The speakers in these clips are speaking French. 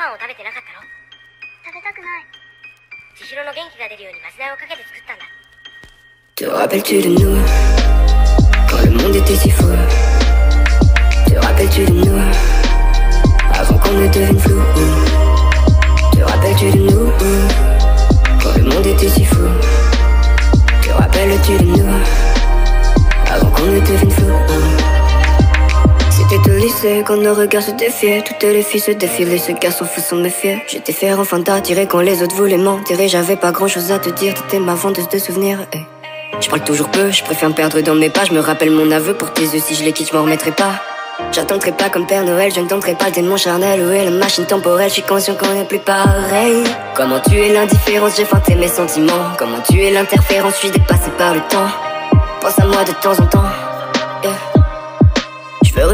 飯を食べてなかったろ食べたくない千尋の元気が出るようにまじないをかけて作ったんだ Te rappelles-tu de nous Quand le monde était si fou Te rappelles-tu de nous Quand nos regards se défiaient Toutes les filles se défilaient, ce garçon fou s'en méfiait J'étais fier enfant d'attirer quand les autres voulaient m'enterrer J'avais pas grand chose à te dire, t'étais ma vendeuse de souvenirs hey. Je parle toujours peu, je préfère me perdre dans mes pas. Je me rappelle mon aveu pour tes yeux, si je les quitte, je m'en remettrai pas. J'attendrai pas comme Père Noël, je ne tenterai pas le démon charnel. Où est la machine temporelle? Je suis conscient qu'on n'est plus pareil. Comment tu es l'indifférence? J'ai feinté mes sentiments. Comment tu es l'interférence? Je suis dépassé par le temps. Pense à moi de temps en temps.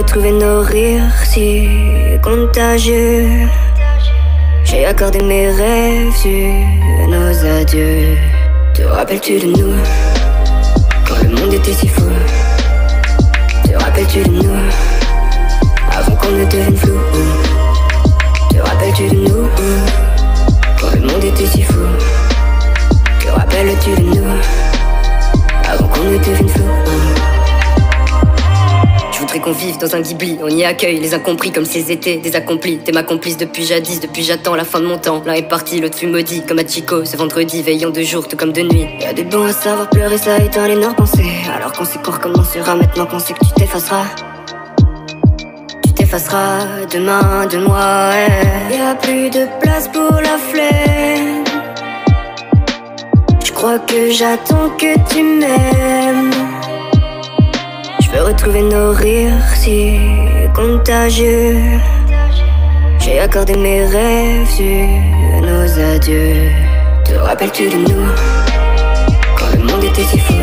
Retrouver nos rires si contagieux. J'ai accordé mes rêves sur nos adieux. Te rappelles-tu de nous? Quand le monde était si fou Te rappelles-tu de nous? Dans un ghibli, on y accueille les incompris comme s'ils étaient des accomplis. T'es ma complice depuis jadis, depuis j'attends la fin de mon temps. L'un est parti, l'autre fut maudit, comme à Chico, ce vendredi, veillant de jour, tout comme de nuit. Y a des bons à savoir pleurer, ça éteint les nerfs pensés. Alors qu'on sait qu'on recommencera, maintenant qu'on sait que tu t'effaceras. Tu t'effaceras demain de moi, ouais. Y a plus de place pour la flemme. Je crois que j'attends que tu m'aimes. Retrouver nos rires si contagieux. J'ai accordé mes rêves sur nos adieux. Te rappelles-tu de nous? Quand le monde était si fou?